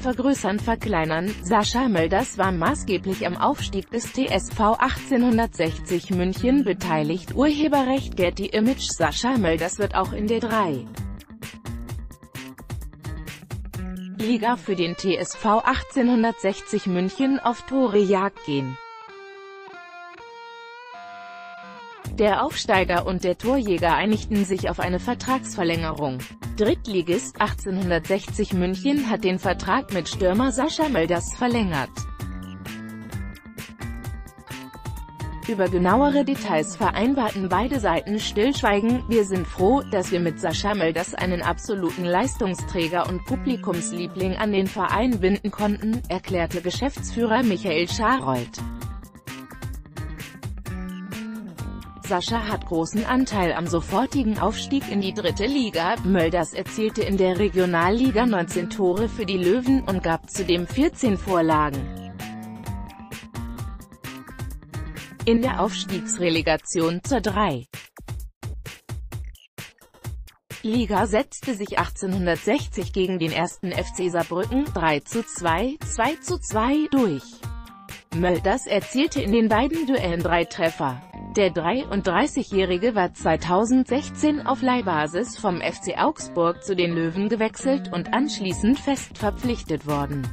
vergrößern verkleinern. Sascha Mölders war maßgeblich am Aufstieg des TSV 1860 München beteiligt. Urheberrecht Getty Image Sascha Mölders wird auch in der 3. Liga für den TSV 1860 München auf Torejagd gehen. Der Aufsteiger und der Torjäger einigten sich auf eine Vertragsverlängerung. Drittligist 1860 München hat den Vertrag mit Stürmer Sascha Mölders verlängert. Über genauere Details vereinbarten beide Seiten Stillschweigen. Wir sind froh, dass wir mit Sascha Mölders einen absoluten Leistungsträger und Publikumsliebling an den Verein binden konnten, erklärte Geschäftsführer Michael Scharold. Sascha hat großen Anteil am sofortigen Aufstieg in die dritte Liga. Mölders erzielte in der Regionalliga 19 Tore für die Löwen und gab zudem 14 Vorlagen. in der Aufstiegsrelegation zur 3. Liga setzte sich 1860 gegen den ersten FC Saarbrücken 3 zu 2, 2 zu 2 durch. Mölders erzielte in den beiden Duellen drei Treffer. Der 33-Jährige war 2016 auf Leihbasis vom FC Augsburg zu den Löwen gewechselt und anschließend fest verpflichtet worden.